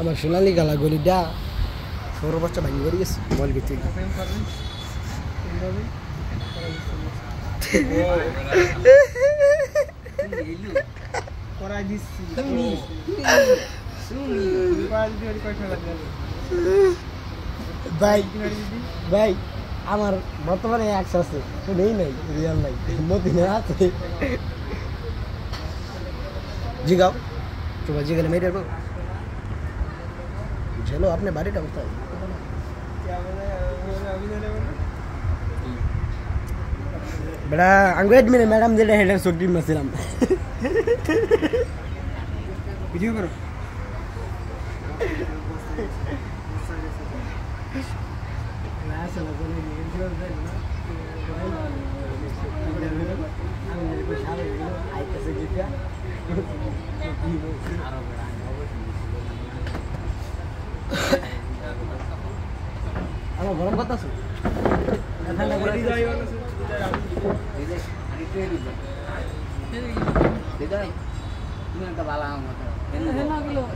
আমার সোনালি গালা গলিটা সৌর বাচ্চা ভাঙি করে গেছে বল গেছে ভাই ভাই আমার বর্তমানে একশো আছে নেই নাই রিয়াল নাই মতিনে আছে জিগাও তোমার জিগালে चलो, आपने बारी क्या बोला बड़ा अंग्रेज़ मेरे मैडम दे रहे हैं सुट्टी मसलम वीडियो करो। গরম কথা আছে ঠান্ডা করে Tidak, ini yang kepala kamu.